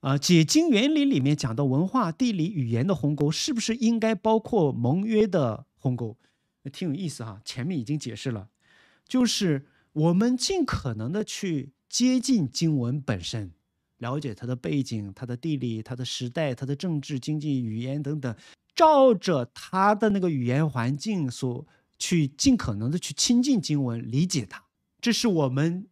啊，解经原理里面讲到文化、地理、语言的鸿沟，是不是应该包括盟约的鸿沟？挺有意思哈。前面已经解释了，就是我们尽可能的去接近经文本身，了解它的背景、它的地理、它的时代、它的政治、经济、语言等等，照着它的那个语言环境所去尽可能的去亲近经文，理解它。这是我们。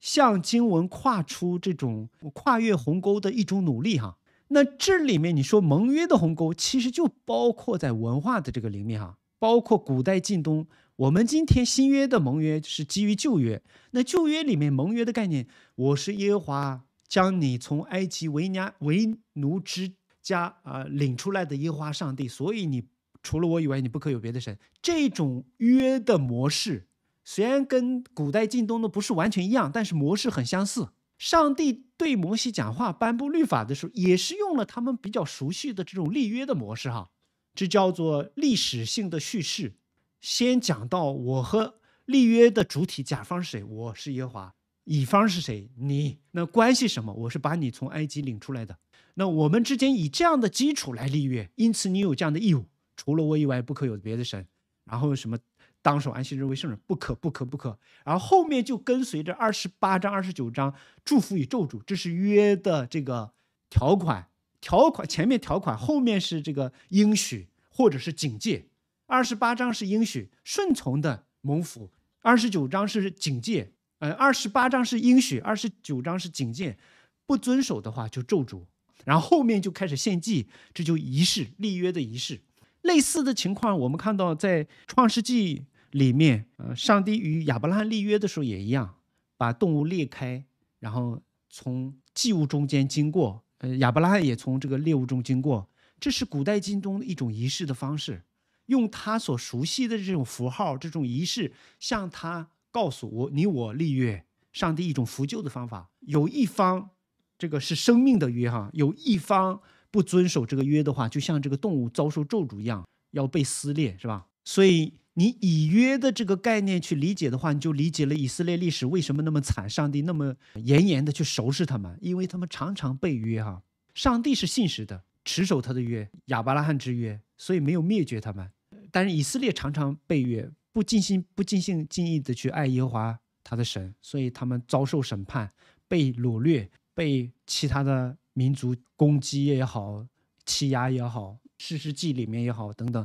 向经文跨出这种跨越鸿沟的一种努力哈，那这里面你说盟约的鸿沟，其实就包括在文化的这个里面哈，包括古代近东，我们今天新约的盟约是基于旧约，那旧约里面盟约的概念，我是耶和华将你从埃及为娘为奴之家啊领出来的耶和华上帝，所以你除了我以外，你不可有别的神，这种约的模式。虽然跟古代近东的不是完全一样，但是模式很相似。上帝对摩西讲话、颁布律法的时候，也是用了他们比较熟悉的这种立约的模式，哈，这叫做历史性的叙事。先讲到我和立约的主体甲方是谁，我是耶和华；乙方是谁，你。那关系什么？我是把你从埃及领出来的。那我们之间以这样的基础来立约，因此你有这样的义务，除了我以外不可有别的神。然后什么？当守安息日为圣日，不可不可不可。然后后面就跟随着二十八章、二十九章，祝福与咒诅，这是约的这个条款。条款前面条款，后面是这个应许或者是警戒。二十八章是应许，顺从的蒙福；二十九章是警戒。呃，二十八章是应许，二十九章是警戒。不遵守的话就咒诅。然后后面就开始献祭，这就仪式立约的仪式。类似的情况，我们看到在创世纪。里面，呃，上帝与亚伯拉罕立约的时候也一样，把动物裂开，然后从祭物中间经过，呃，亚伯拉罕也从这个猎物中经过，这是古代经中的一种仪式的方式，用他所熟悉的这种符号、这种仪式，向他告诉我，你我立约，上帝一种扶救的方法。有一方，这个是生命的约哈，有一方不遵守这个约的话，就像这个动物遭受咒诅一样，要被撕裂，是吧？所以。你以约的这个概念去理解的话，你就理解了以色列历史为什么那么惨，上帝那么严严的去收拾他们，因为他们常常背约哈。上帝是信实的，持守他的约，亚伯拉罕之约，所以没有灭绝他们。但是以色列常常背约，不尽心、不尽心尽意的去爱耶和华他的神，所以他们遭受审判，被掳掠，被其他的民族攻击也好，欺压也好，史诗记里面也好等等。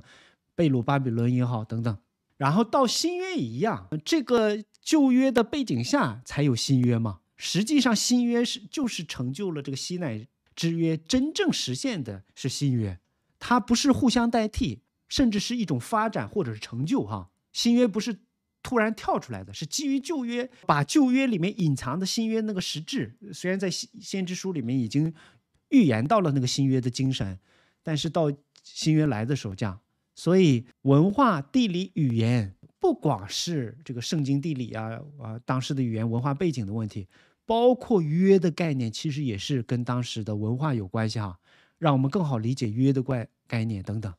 贝鲁巴比伦也好，等等，然后到新约一样，这个旧约的背景下才有新约嘛。实际上，新约是就是成就了这个西奈之约，真正实现的是新约，它不是互相代替，甚至是一种发展或者是成就哈。新约不是突然跳出来的，是基于旧约，把旧约里面隐藏的新约那个实质，虽然在先先知书里面已经预言到了那个新约的精神，但是到新约来的时候，这样。所以，文化、地理、语言，不光是这个圣经地理啊啊，当时的语言文化背景的问题，包括约的概念，其实也是跟当时的文化有关系哈，让我们更好理解约的概概念等等。